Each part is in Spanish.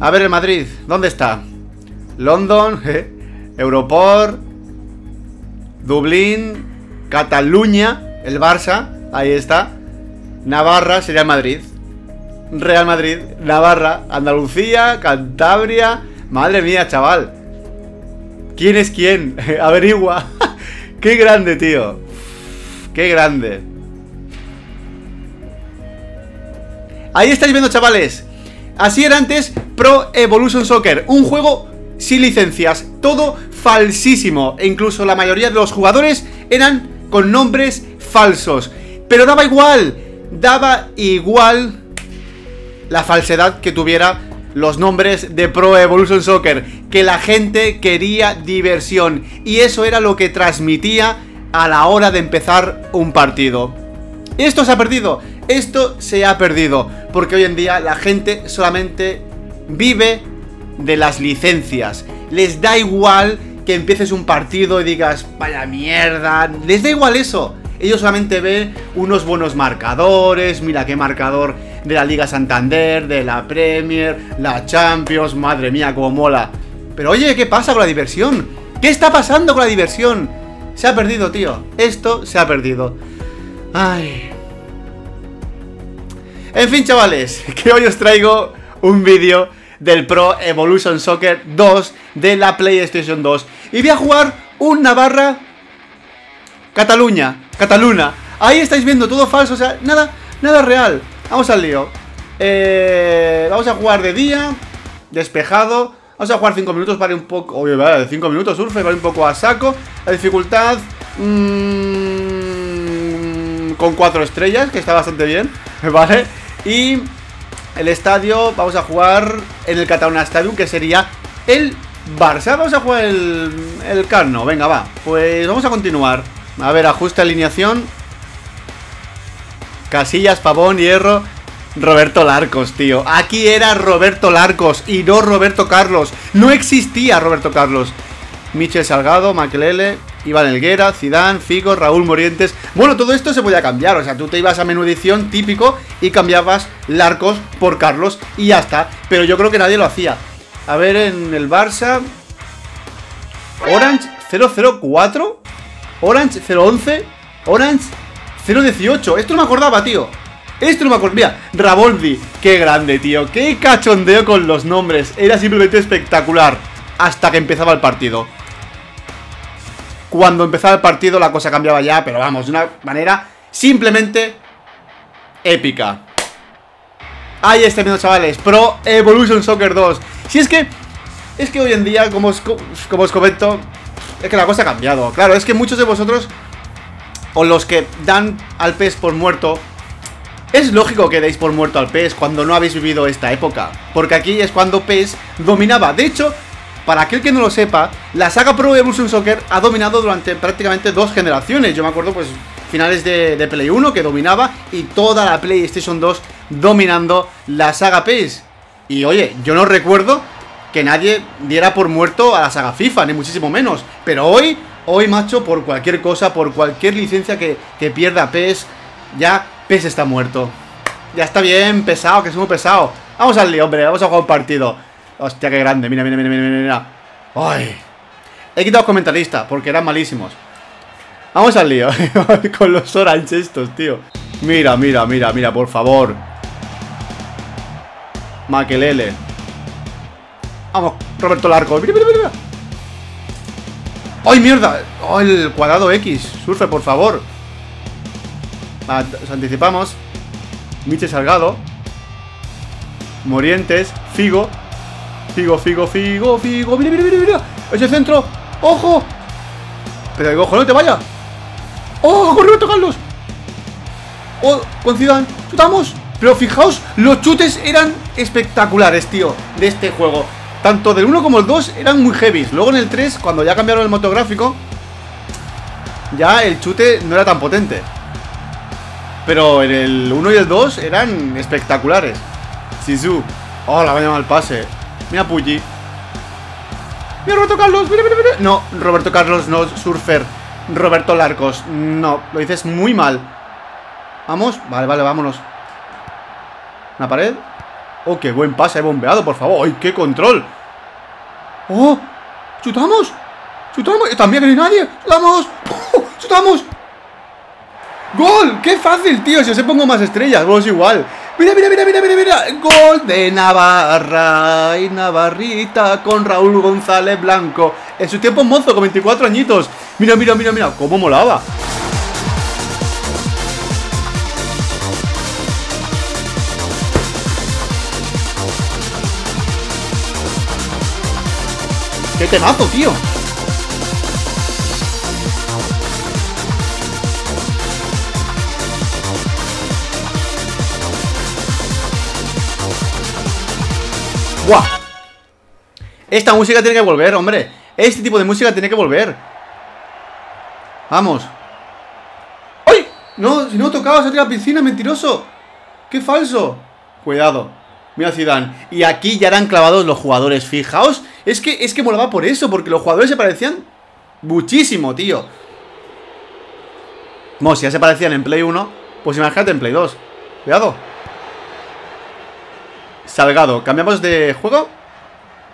A ver el Madrid, ¿dónde está? London, Europort, Dublín, Cataluña, el Barça, ahí está. Navarra sería Madrid. Real Madrid, Navarra, Andalucía, Cantabria. Madre mía, chaval. ¿Quién es quién? Averigua. Qué grande, tío. Qué grande. Ahí estáis viendo, chavales. Así era antes Pro Evolution Soccer. Un juego sin licencias. Todo falsísimo. E incluso la mayoría de los jugadores eran con nombres falsos. Pero daba igual. Daba igual la falsedad que tuviera los nombres de Pro Evolution Soccer. Que la gente quería diversión. Y eso era lo que transmitía a la hora de empezar un partido. Esto se ha perdido. Esto se ha perdido. Porque hoy en día la gente solamente vive de las licencias. Les da igual que empieces un partido y digas, vaya mierda. Les da igual eso. Ellos solamente ven unos buenos marcadores. Mira qué marcador de la Liga Santander, de la Premier, la Champions. Madre mía, cómo mola. Pero oye, ¿qué pasa con la diversión? ¿Qué está pasando con la diversión? Se ha perdido, tío. Esto se ha perdido. Ay. En fin, chavales, que hoy os traigo un vídeo del Pro Evolution Soccer 2 de la PlayStation 2. Y voy a jugar un Navarra Cataluña, Cataluna. Ahí estáis viendo todo falso, o sea, nada, nada real. Vamos al lío. Eh, vamos a jugar de día, despejado. Vamos a jugar 5 minutos para un poco. Obvio, vale, 5 minutos surfe, para un poco a saco. La dificultad. Mmm, con 4 estrellas, que está bastante bien. ¿Vale? Y el estadio, vamos a jugar en el Catalunya Stadium, que sería el Barça. Vamos a jugar el, el Carno. Venga, va. Pues vamos a continuar. A ver, ajuste alineación. Casillas, Pavón, Hierro. Roberto Larcos, tío. Aquí era Roberto Larcos y no Roberto Carlos. No existía Roberto Carlos. Michel Salgado, Maquelele, Iván Elguera, Zidane, Figo, Raúl Morientes. Bueno, todo esto se podía cambiar. O sea, tú te ibas a menú edición típico y cambiabas Larcos por Carlos y ya está. Pero yo creo que nadie lo hacía. A ver, en el Barça. Orange 004. Orange 011. Orange 018. Esto no me acordaba, tío. Esto no me acuerdo. Mira, Ravoldi. Qué grande, tío. Qué cachondeo con los nombres. Era simplemente espectacular. Hasta que empezaba el partido. Cuando empezaba el partido la cosa cambiaba ya, pero vamos, de una manera simplemente épica. Ahí está viendo, chavales. Pro Evolution Soccer 2. Si es que... Es que hoy en día, como os, como os comento, es que la cosa ha cambiado. Claro, es que muchos de vosotros, o los que dan al pez por muerto, es lógico que deis por muerto al PES cuando no habéis vivido esta época, porque aquí es cuando PES dominaba. De hecho, para aquel que no lo sepa, la saga Pro Evolution Soccer ha dominado durante prácticamente dos generaciones. Yo me acuerdo, pues, finales de, Play 1 que dominaba y toda la PlayStation 2 dominando la saga PES. Y oye, yo no recuerdo que nadie diera por muerto a la saga FIFA, ni muchísimo menos. Pero hoy, hoy, macho, por cualquier cosa, por cualquier licencia que, que pierda PES, ya PES está muerto. Ya está bien, pesado, que es muy pesado. Vamos al lío, hombre, vamos a jugar un partido. Hostia, qué grande, mira, mira, mira, mira, mira. Ay. He quitado comentarista, porque eran malísimos. Vamos al lío. Con los orange estos, tío. Mira, mira, mira, mira, por favor. Maquelele. Vamos, Roberto Larco. Mira, mira, mira. ¡Ay, mierda! ¡Oh, el cuadrado X! Surfe, por favor. Nos anticipamos. Miche Salgado. Morientes. Figo. Figo, Figo, Figo, Figo. Mira, mira, mira, mira. Ese centro. ¡Ojo! Pero ojo, no te vaya. ¡Oh, con Roberto Carlos! ¡Oh, con Zidane! ¡Chutamos! Pero fijaos, los chutes eran espectaculares, tío, de este juego. Tanto del 1 como el 2 eran muy heavy. Luego en el 3, cuando ya cambiaron el motográfico, ya el chute no era tan potente. Pero en el 1 y el 2 eran espectaculares. Sisu. Oh, la vaya mal pase. Mira Puggy. Mira Roberto Carlos. Mira, mira. No, Roberto Carlos no, Surfer. Roberto Larcos. No, lo dices muy mal. Vamos. Vale, vale, vámonos. Una pared. Oh, qué buen pase, he bombeado, por favor. ¡Ay, qué control! ¡Oh! ¡Chutamos! ¡Chutamos! ¡También no hay nadie! ¡Chutamos! ¡Oh! ¡Chutamos! ¡Gol! ¡Qué fácil, tío! Si os pongo más estrellas, vos igual. Mira, mira, mira, mira, mira, mira. Gol de Navarra y Navarrita con Raúl González Blanco. En su tiempo mozo, con 24 añitos. Mira, mira, mira, mira. Cómo molaba. ¡Qué temazo, tío! ¡Buah! Esta música tiene que volver, hombre. Este tipo de música tiene que volver. Vamos. ¡Ay! No, si no tocaba se la piscina, mentiroso. ¡Qué falso! Cuidado. Mira Zidane. Y aquí ya eran clavados los jugadores. Fijaos, es que, es que molaba por eso Porque los jugadores se parecían muchísimo, tío. No, si ya se parecían en Play 1 Pues imagínate en Play 2 Cuidado Salgado, cambiamos de juego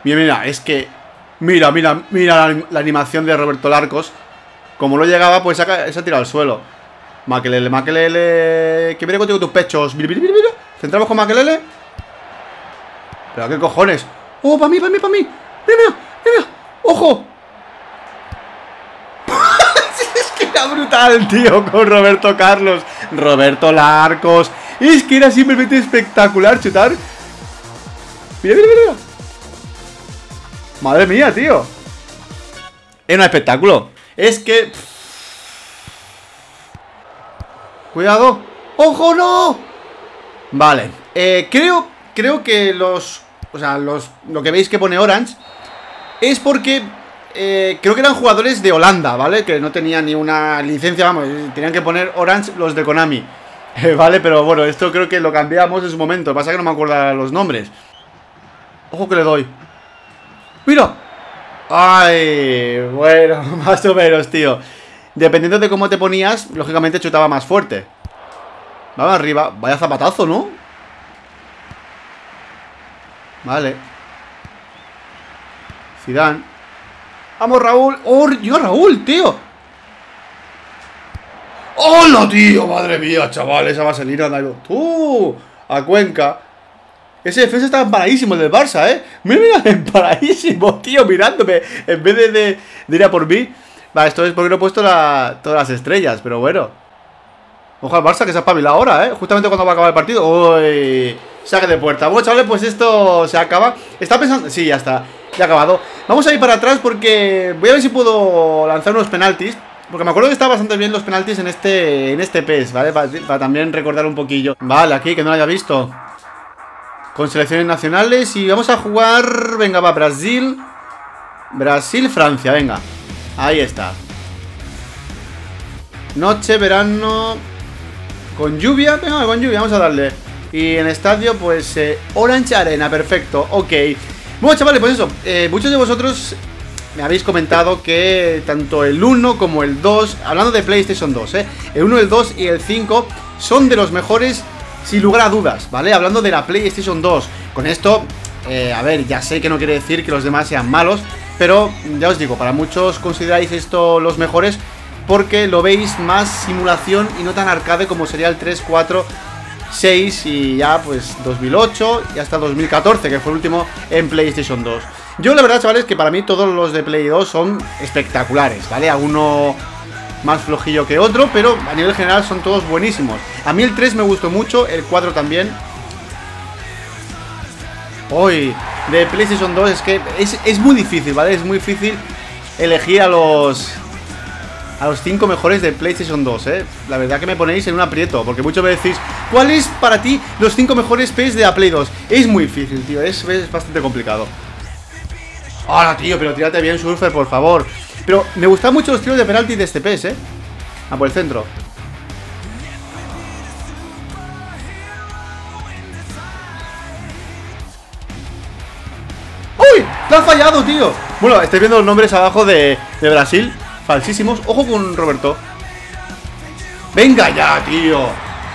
Mira, mira, es que Mira, mira, mira la, animación de Roberto Larcos. Como no llegaba, pues se ha, tirado al suelo. Maquelele, Maquelele Que viene contigo tus pechos. Mira, mira, mira, Centramos con Maquelele. Pero qué cojones Oh, para mí, para mí, para mí Mira, mira, mira Ojo Es que era brutal, tío Con Roberto Carlos. Roberto Larcos. Es que era simplemente espectacular chutar Mira, mira, mira. Madre mía, tío. Es un espectáculo. Es que... Cuidado. ¡Ojo, no! Vale. Eh, creo, creo que los... O sea, los, lo que veis que pone Orange es porque eh, creo que eran jugadores de Holanda, ¿vale? Que no tenían ni una licencia, vamos, tenían que poner Orange los de Konami. vale, pero bueno, esto creo que lo cambiamos en su momento. Pasa que no me acuerdo los nombres. Ojo que le doy. ¡Mira! Ay, bueno, más o menos, tío. Dependiendo de cómo te ponías Lógicamente chutaba más fuerte. Vamos arriba, vaya zapatazo, ¿no? Vale. Zidane. Vamos, Raúl ¡Oh, yo Raúl, tío! ¡Hola, tío! Madre mía, chaval Esa vaselina, ¡Tú! A Cuenca ese defensa está emparadísimo, el del Barça, ¿eh? Mira, mira, emparadísimo, tío, mirándome. En vez de, de, ir a por mí. Vale, esto es porque no he puesto todas las estrellas, pero bueno. Ojo al Barça que se ha espabilado ahora, ¿eh? Justamente cuando va a acabar el partido. ¡Uy! Saque de puerta. Bueno, chavales, pues esto se acaba. Está pensando... Sí, ya está. Ya ha acabado. Vamos a ir para atrás porque voy a ver si puedo lanzar unos penaltis. Porque me acuerdo que estaban bastante bien los penaltis en este en este PES, ¿vale? Para, para también recordar un poquillo. Vale, aquí, que no lo haya visto. Con selecciones nacionales y vamos a jugar... Venga, va, Brasil... Brasil, Francia, venga. Ahí está. Noche, verano... Con lluvia, venga, con lluvia, vamos a darle. Y en estadio, pues, eh, Orange Arena, perfecto, ok. Bueno, chavales, pues eso, eh, muchos de vosotros me habéis comentado que tanto el 1 como el 2, hablando de PlayStation 2, eh, el 1, el 2 y el 5 son de los mejores sin lugar a dudas, ¿vale? Hablando de la PlayStation 2. Con esto, eh, a ver, ya sé que no quiere decir que los demás sean malos, pero ya os digo, para muchos consideráis esto los mejores porque lo veis más simulación y no tan arcade como sería el 3, 4, 6 y ya pues 2008 y hasta 2014, que fue el último en PlayStation 2. Yo la verdad, chavales, que para mí todos los de Play 2 son espectaculares, ¿vale? A uno más flojillo que otro, pero a nivel general son todos buenísimos. A mí el 3 me gustó mucho, el 4 también. Hoy, de PlayStation 2 es que es, muy difícil, ¿vale? Es muy difícil elegir a los a los 5 mejores de PlayStation 2, ¿eh? La verdad que me ponéis en un aprieto, porque muchos me decís, ¿cuál es para ti los 5 mejores PS de la Play 2? Es muy difícil, tío, es, es bastante complicado. Ahora, tío, pero tírate bien, Surfer, por favor. Pero me gustan mucho los tiros de penalti de este PES, ¿eh? A por el centro. ¡Uy! ¡Lo ha fallado, tío! Bueno, estoy viendo los nombres abajo de, de Brasil. Falsísimos. Ojo con Roberto. ¡Venga ya, tío!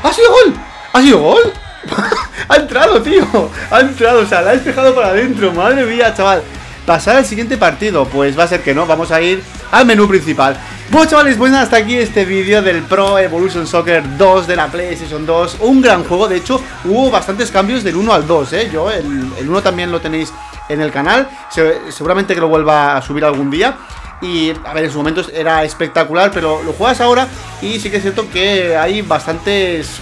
¡Ha sido gol! ¿Ha sido gol? Ha entrado, tío. Ha entrado, o sea, la ha despejado para adentro. Madre mía, chaval. Pasar al siguiente partido, pues va a ser que no. Vamos a ir al menú principal. Bueno, chavales, pues nada, hasta aquí este vídeo del Pro Evolution Soccer 2 de la PlayStation 2. Un gran juego, de hecho, hubo bastantes cambios del 1 al 2, ¿eh? Yo, el, el 1 también lo tenéis en el canal. seguramente que lo vuelva a subir algún día. Y a ver, en su momento era espectacular, pero lo juegas ahora y sí que es cierto que hay bastantes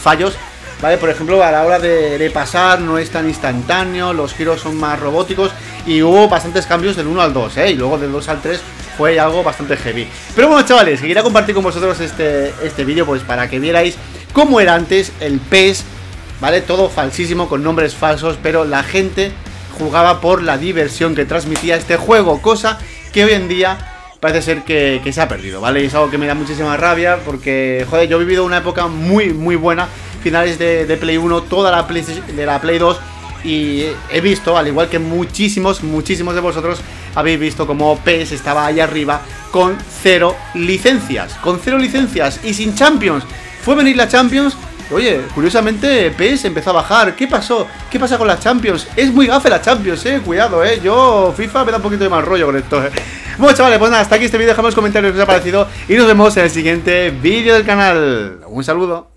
fallos. ¿Vale? Por ejemplo, a la hora de, pasar no es tan instantáneo, los giros son más robóticos y hubo bastantes cambios del 1 al 2, ¿eh? Y luego del 2 al 3 fue algo bastante heavy. Pero bueno, chavales, quería compartir con vosotros este, este vídeo pues para que vierais cómo era antes el PES, ¿vale? Todo falsísimo, con nombres falsos, pero la gente jugaba por la diversión que transmitía este juego, cosa que hoy en día parece ser que, se ha perdido, ¿vale? Y es algo que me da muchísima rabia porque, joder, yo he vivido una época muy, muy buena, finales de, Play 1, toda la Play, de la Play 2 y he visto, al igual que muchísimos, muchísimos de vosotros, habéis visto como PES estaba ahí arriba con cero licencias, con cero licencias y sin Champions. Fue venir la Champions Oye, curiosamente PES empezó a bajar. ¿Qué pasó? ¿Qué pasa con las Champions? Es muy gafe la Champions, eh. Cuidado, eh. Yo, FIFA, me da un poquito de mal rollo con esto, eh. Bueno, chavales, pues nada, hasta aquí este vídeo. Dejamos comentarios que os ha parecido. Y nos vemos en el siguiente vídeo del canal. Un saludo.